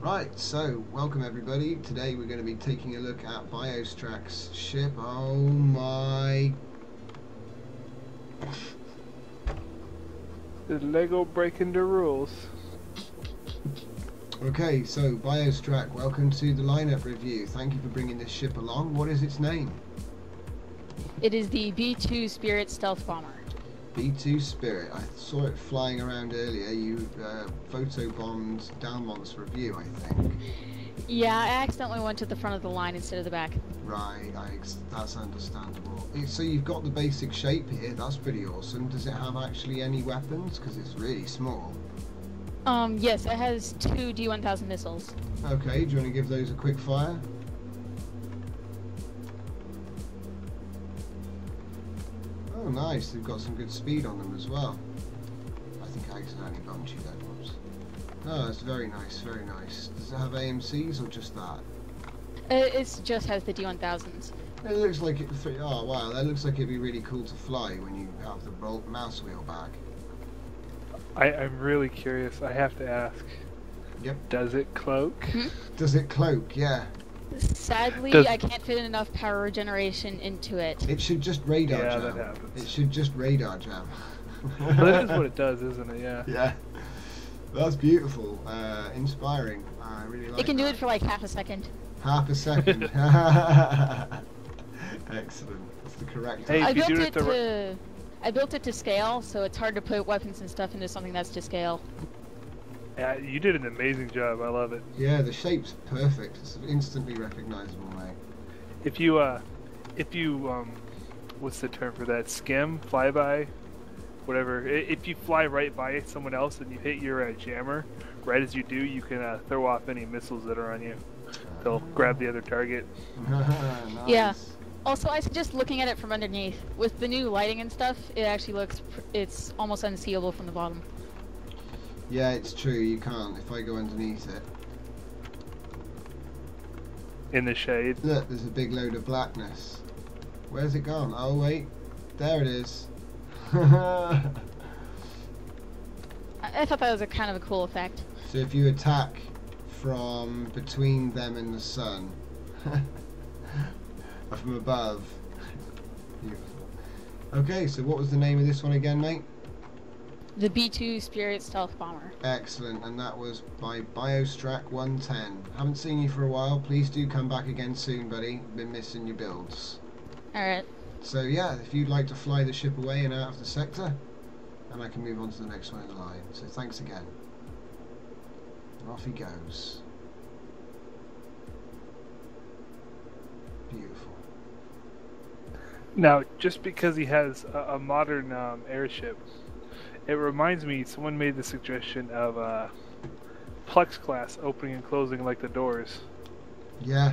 Right, so welcome everybody. Today we're going to be taking a look at Biostrakk's ship. Oh my... Is Lego breaking the rules. Okay, so Biostrac, welcome to the lineup review. Thank you for bringing this ship along. What is its name? It is the B-2 Spirit Stealth Bomber. B2 Spirit. I saw it flying around earlier. You uh, photobombed Dalmont's review, I think. Yeah, I accidentally went to the front of the line instead of the back. Right, I, ex- that's understandable. So you've got the basic shape here. That's pretty awesome. Does it have actually any weapons? Because it's really small. Um, yes, it has two D-1000 missiles. Okay, do you want to give those a quick fire? Nice. They've got some good speed on them as well. I think I accidentally bumped you there once. Oh, that's very nice, very nice. Does it have AMCs or just that? Uh, it just has the D-1000s. It looks like it. Oh wow, that looks like it'd be really cool to fly when you have the roll, mouse wheel back. I, I'm really curious. I have to ask. Yep. Does it cloak? Hmm? Does it cloak? Yeah. Sadly, Does- I can't fit enough power regeneration into it. It should just radar Yeah, jam. that happens. It should just radar jam. that is what it does, isn't it? Yeah. Yeah. That's beautiful. Uh, inspiring. I really like It can do it for like half a second. Half a second. Excellent. That's the correct Hey, I built it it to... I built it to scale, so it's hard to put weapons and stuff into something that's to scale. Yeah, you did an amazing job. I love it. Yeah, the shape's perfect. It's instantly recognizable, mate. If you, uh, if you, um, what's the term for that? Skim, flyby, whatever. If you fly right by someone else and you hit your uh, jammer, right as you do, you can uh, throw off any missiles that are on you. They'll grab the other target. nice. Yeah. Also, I suggest looking at it from underneath. With the new lighting and stuff, it actually looks, it's almost unseeable from the bottom. Yeah, it's true. You can't. If I go underneath it, In the shade. look, there's a big load of blackness. Where's it gone? Oh wait, there it is. I, I thought that was a kind of a cool effect. So if you attack from between them and the sun, or from above, beautiful. Okay, so what was the name of this one again, mate? The B-2 Spirit Stealth Bomber. Excellent, and that was by Biostrakk 110. Haven't seen you for a while. Please do come back again soon, buddy. Been missing your builds. Alright. So yeah, if you'd like to fly the ship away and out of the sector, and I can move on to the next one in the line. So thanks again. And off he goes. Beautiful. Now, just because he has a, a modern um, airship, it reminds me. Someone made the suggestion of uh, plexiglass opening and closing like the doors. Yeah,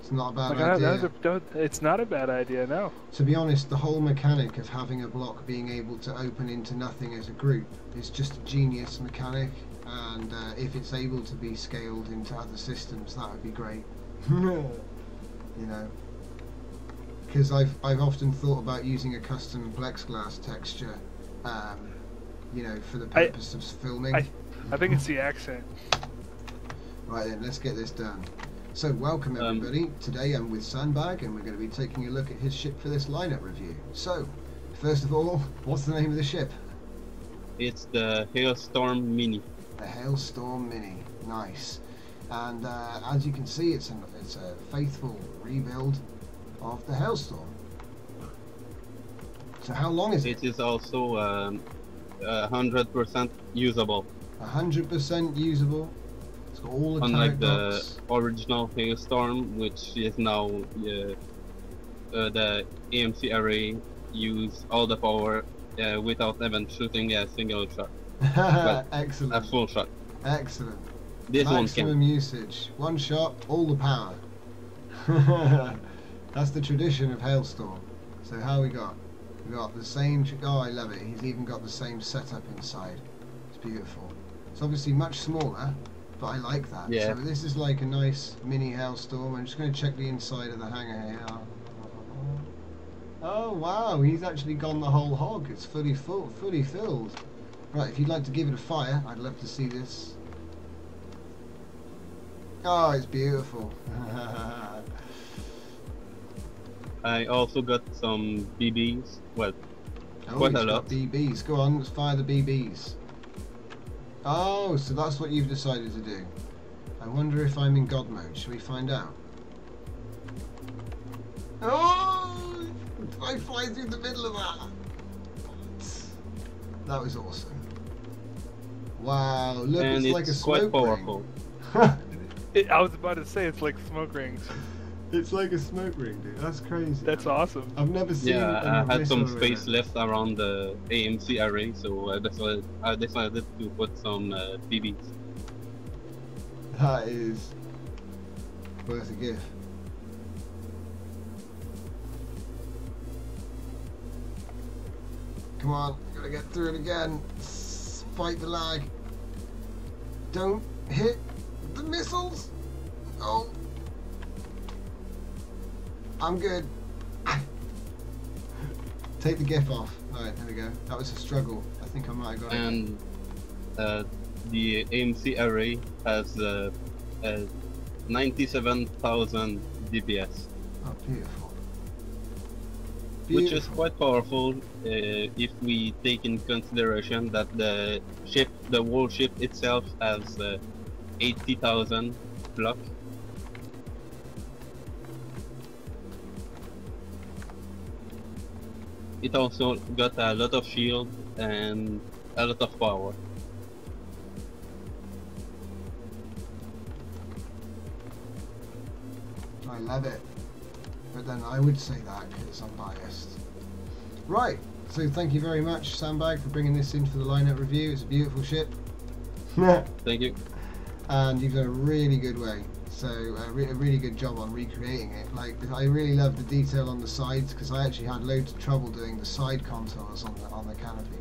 it's not a bad Like, idea. a- it's not a bad idea, no. To be honest, the whole mechanic of having a block being able to open into nothing as a group is just a genius mechanic, and uh, if it's able to be scaled into other systems, that would be great. you know, because I've I've often thought about using a custom plexiglass texture, um, you know, for the I- purpose of filming. I- I think it's the accent. Right then, let's get this done. So, welcome Um, everybody. Today I'm with Sandbag, and we're going to be taking a look at his ship for this lineup review. So, first of all, what's the name of the ship? It's the Hailstorm Mini. The Hailstorm Mini. Nice. And uh, as you can see, it's a, it's a faithful rebuild of the Hailstorm. So, how long is it? It is also um, uh, 100% usable, 100% usable. It's got all the unlike the original Hailstorm, which is now uh, uh, the AMC array use all the power uh, without even shooting a single shot, a Excellent. full shot. Excellent. This one Maximum can. usage. One shot, all the power. That's the tradition of Hailstorm. So how we got? We got the same. Oh, I love it. He's even got the same setup inside. It's beautiful. It's obviously much smaller, but I like that. Yeah. So this is like a nice mini Hailstorm. I'm just going to check the inside of the hangar here. Oh wow, he's actually gone the whole hog. It's fully full, fully filled. Right, if you'd like to give it a fire, I'd love to see this. Oh, it's beautiful. I also got some BBs. Well, oh, Quite he's a got lot. BBs. Go on, let's fire the BBs. Oh, so that's what you've decided to do. I wonder if I'm in God mode. Should we find out? Oh! I fly through the middle of that. That was awesome. Wow, look, and it's it's like a quite smoke powerful. ring. It, I was about to say it's like smoke rings. It's like a smoke ring, dude. That's crazy. That's awesome. I've never seen Yeah, a I had some space it. left around the AMC array, so I decided, I decided to put some uh, BBs. That is worth a gift. Come on, gotta get through it again. Fight the lag. Don't hit the missiles. Oh. I'm good. Take the GIF off. Alright, there we go. That was a struggle. I think I might have got it. And uh, the AMC array has uh, uh, 97,000 DPS, Oh, beautiful. which is quite powerful uh, if we take in consideration that the ship, the whole ship itself, has uh, 80,000 block. It also got a lot of shield and a lot of power. I love it. But then I would say that because I'm biased. Right, so thank you very much, Sandbag, for bringing this in for the lineup review. It's a beautiful ship. Thank you. and you've done a really good way. So uh, re- a really good job on recreating it. Like I really love the detail on the sides because I actually had loads of trouble doing the side contours on the on the canopy.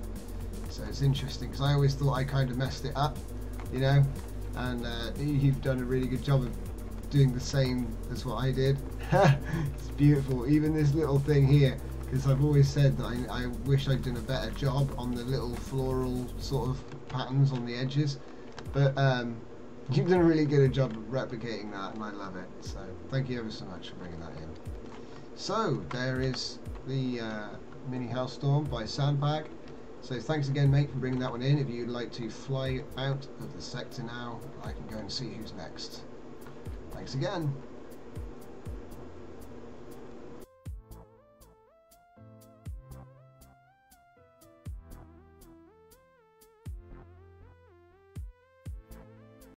So it's interesting because I always thought I kind of messed it up, you know, and uh, you've done a really good job of doing the same as what I did. it's beautiful. Even this little thing here, because I've always said that I, I wish I'd done a better job on the little floral sort of patterns on the edges, but um, you've done a really good job of replicating that, and I love it. So thank you ever so much for bringing that in. So there is the uh, mini Hailstorm by Sandbag. So thanks again, mate, for bringing that one in. If you'd like to fly out of the sector now, I can go and see who's next. Thanks again.